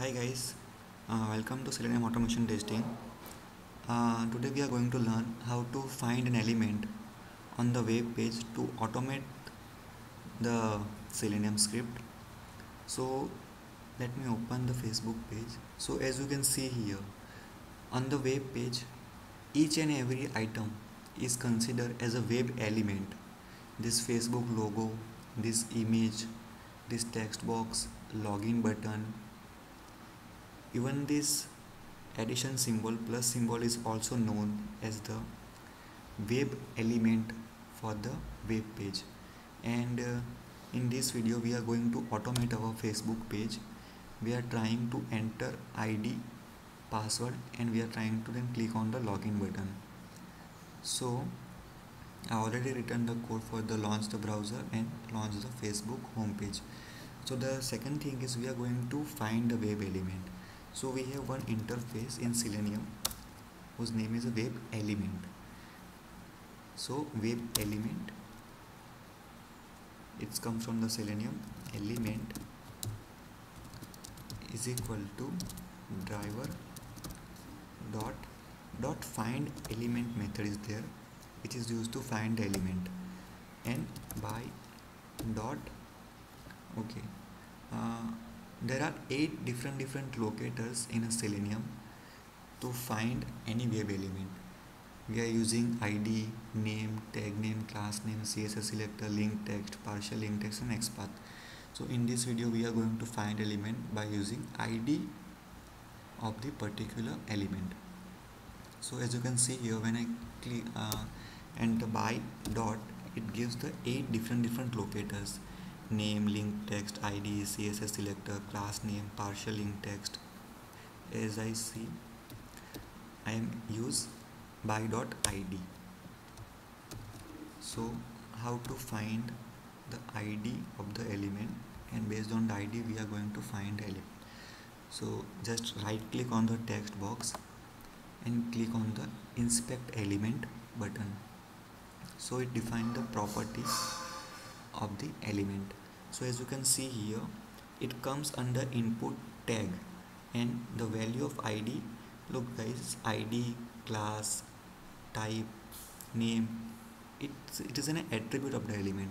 Hi guys, uh, welcome to Selenium Automation Testing. Uh, today we are going to learn how to find an element on the web page to automate the Selenium script. So let me open the Facebook page. So as you can see here, on the web page, each and every item is considered as a web element. This Facebook logo, this image, this text box, login button, even this addition symbol plus symbol is also known as the web element for the web page. And uh, in this video we are going to automate our facebook page. We are trying to enter id password and we are trying to then click on the login button. So i already written the code for the launch the browser and launch the facebook homepage. So the second thing is we are going to find the web element so we have one interface in selenium whose name is a web element. So web element it comes from the selenium. Element is equal to driver dot dot find element method is there which is used to find the element. And by dot okay. Uh, there are eight different different locators in a selenium to find any web element. We are using id name tag name class name css selector link text partial link text and xpath so in this video we are going to find element by using id of the particular element. So as you can see here when i click uh, enter by dot it gives the eight different different locators name link text id css selector class name partial link text. As i see i am use by dot id so how to find the id of the element? And based on the id we are going to find element. So just right click on the text box and click on the inspect element button. So it defines the property of the element. So as you can see here it comes under input tag. And the value of id look guys id class type name it's, it is an attribute of the element.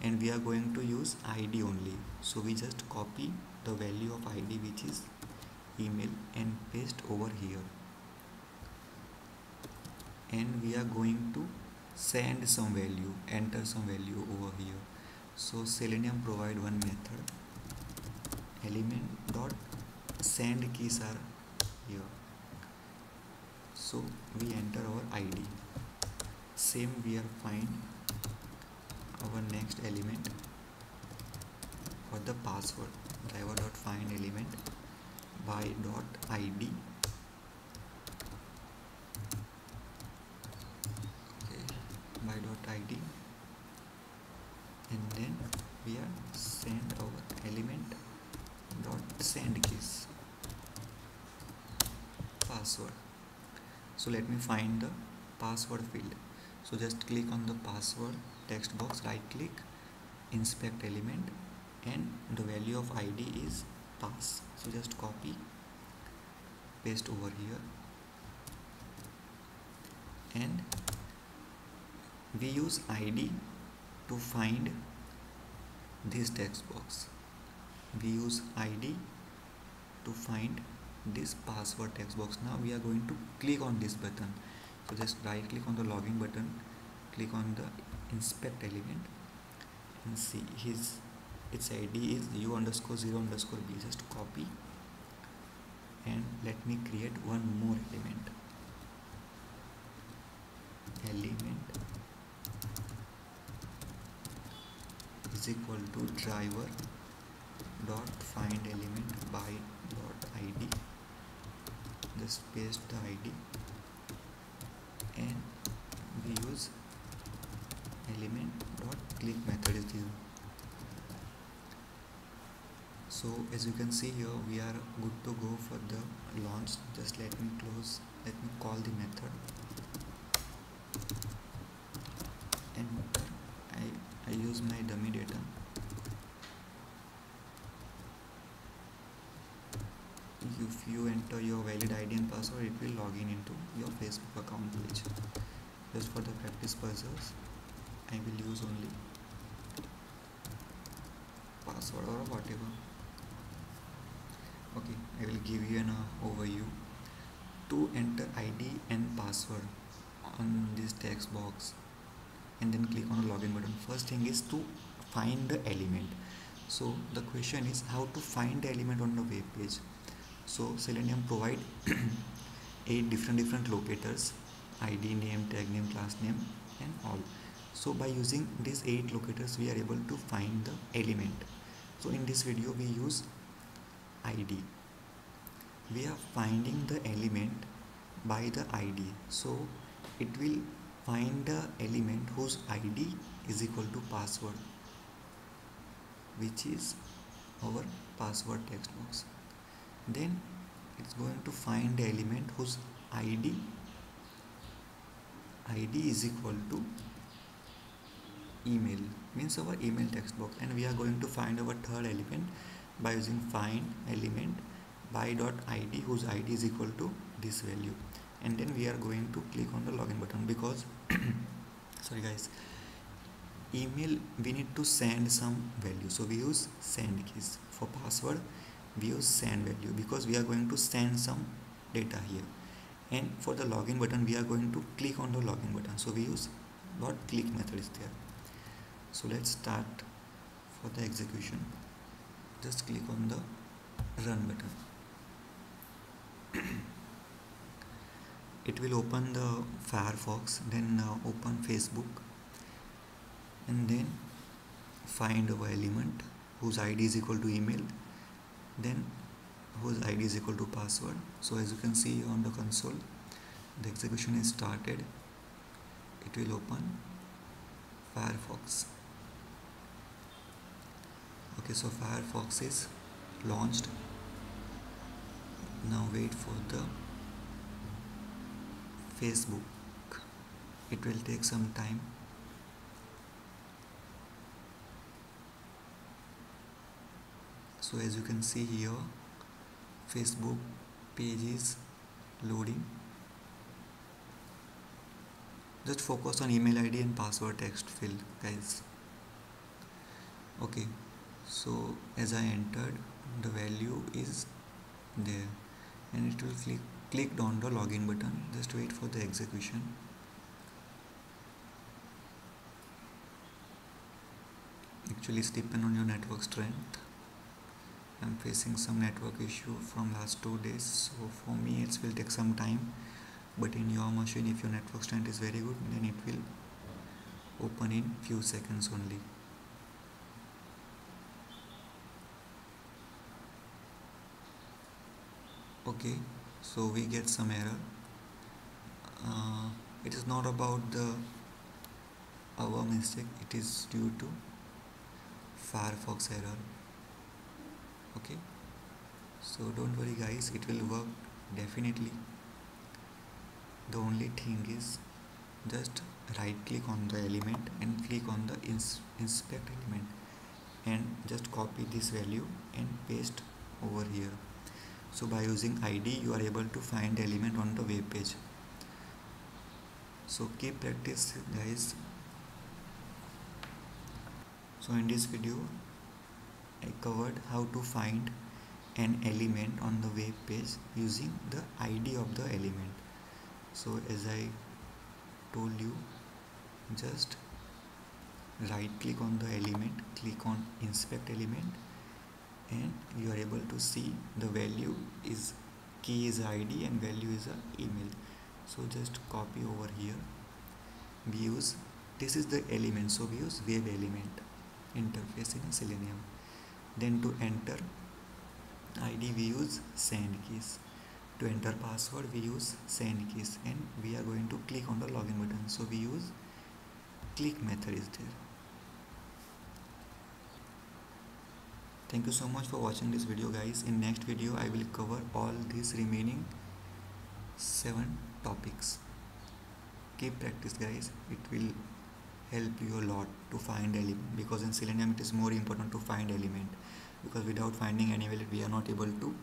And we are going to use id only. So we just copy the value of id which is email and paste over here. And we are going to send some value enter some value over here so selenium provide one method. Element dot send keys are here. So we enter our id same we are find our next element for the password. Driver dot find element by dot id okay by dot id and then we are send our element dot send keys password. So let me find the password field. So just click on the password text box right click inspect element and the value of id is pass. So just copy paste over here. And we use id to find this text box. We use id to find this password text box. Now we are going to click on this button. So just right click on the login button click on the inspect element and see his its id is u underscore 0 underscore b. Just copy and let me create one more element. Element equal to driver dot find element by dot id just paste the id and we use element dot click method is here so as you can see here we are good to go for the launch. Just let me close let me call the method and I, I use my dummy data. If you enter your valid id and password it will log in into your facebook account page. Just for the practice purposes i will use only password or whatever. Okay i will give you an uh, overview. To enter id and password on this text box and then click on the login button. First thing is to find the element. So the question is how to find the element on the web page. So selenium provide eight different different locators id name tag name class name and all. So by using these eight locators we are able to find the element. So in this video we use id we are finding the element by the id so it will find the element whose id is equal to password which is our password text box. Then it's going to find the element whose id id is equal to email means our email text box. And we are going to find our third element by using find element by dot id whose id is equal to this value and then we are going to click on the login button because sorry guys email we need to send some value. So we use send keys for password. We use send value because we are going to send some data here. And for the login button we are going to click on the login button. So we use dot click method is there. So let's start for the execution. Just click on the run button it will open the Firefox then uh, open Facebook and then find our element whose id is equal to email then whose id is equal to password. So as you can see on the console the execution is started. It will open Firefox. Okay so Firefox is launched. Now wait for the Facebook. It will take some time. So as you can see here Facebook page is loading. Just focus on email id and password text field guys. Okay so as I entered the value is there. And it will click clicked on the login button. Just wait for the execution. Actually it's depend on your network strength. I'm facing some network issue from last two days so for me it will take some time. But in your machine if your network strength is very good then it will open in few seconds only. Okay so we get some error. Uh, it is not about the our mistake. It is due to Firefox error. Okay? So don't worry guys. It will work definitely. The only thing is just right click on the element and click on the ins inspect element and just copy this value and paste over here so by using id you are able to find element on the web page. So keep practice guys. So in this video I covered how to find an element on the web page using the ID of the element. So as I told you just right click on the element click on inspect element and you are able to see the value is key is id and value is a email. So just copy over here. We use this is the element. So we use web element interface in selenium. Then to enter id we use send keys. To enter password we use send keys. And we are going to click on the login button. So we use click method is there thank you so much for watching this video guys. In next video i will cover all these remaining seven topics. Keep practice guys. It will help you a lot to find element because in selenium it is more important to find element. Because without finding any element we are not able to